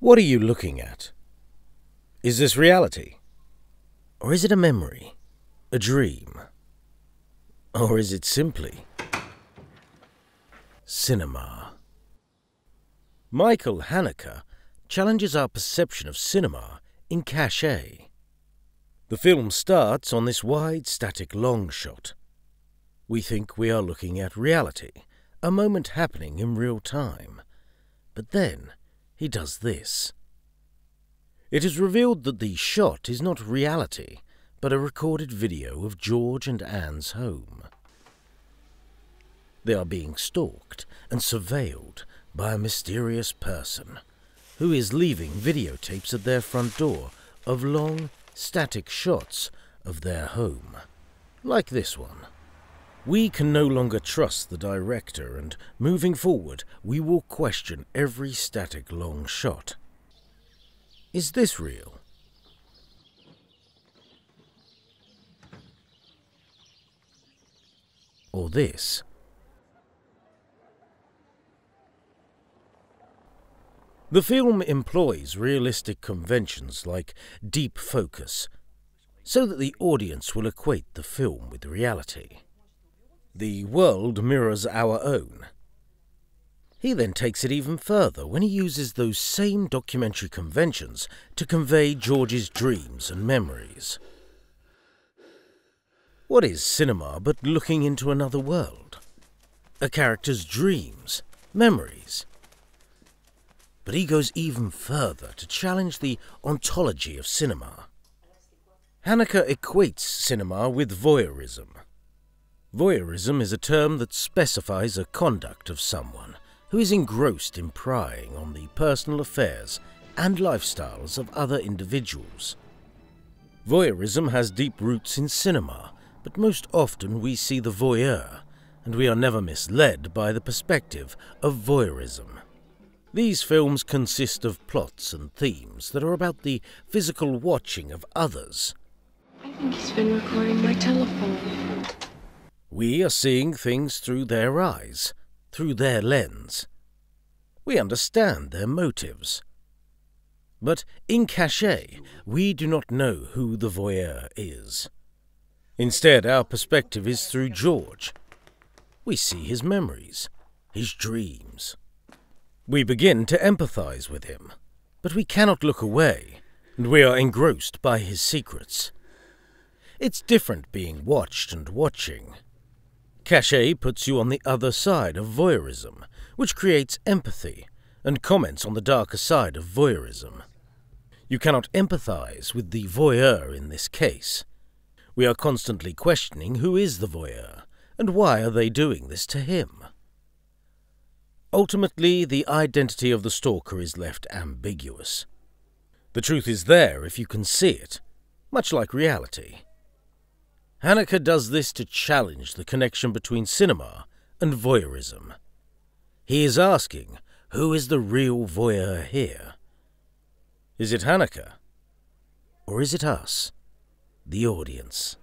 What are you looking at? Is this reality? Or is it a memory? A dream? Or is it simply cinema? Michael Haneke challenges our perception of cinema in Caché. The film starts on this wide, static long shot. We think we are looking at reality, a moment happening in real time. But then he does this. It is revealed that the shot is not reality, but a recorded video of George and Anne's home. They are being stalked and surveilled by a mysterious person who is leaving videotapes at their front door of long, static shots of their home, like this one. We can no longer trust the director, and moving forward, we will question every static long shot. Is this real? Or this? The film employs realistic conventions like deep focus, so that the audience will equate the film with reality. The world mirrors our own. He then takes it even further when he uses those same documentary conventions to convey George's dreams and memories. What is cinema but looking into another world? A character's dreams, memories. But he goes even further to challenge the ontology of cinema. Haneke equates cinema with voyeurism. Voyeurism is a term that specifies a conduct of someone who is engrossed in prying on the personal affairs and lifestyles of other individuals. Voyeurism has deep roots in cinema, but most often we see the voyeur, and we are never misled by the perspective of voyeurism. These films consist of plots and themes that are about the physical watching of others. I think he's been recording my telephone. We are seeing things through their eyes, through their lens. We understand their motives. But in Caché, we do not know who the voyeur is. Instead, our perspective is through George. We see his memories, his dreams. We begin to empathize with him, but we cannot look away, and we are engrossed by his secrets. It's different being watched and watching. Caché puts you on the other side of voyeurism, which creates empathy and comments on the darker side of voyeurism. You cannot empathize with the voyeur in this case. We are constantly questioning who is the voyeur and why are they doing this to him. Ultimately, the identity of the stalker is left ambiguous. The truth is there if you can see it, much like reality. Haneke does this to challenge the connection between cinema and voyeurism. He is asking, who is the real voyeur here? Is it Haneke? Or is it us, the audience?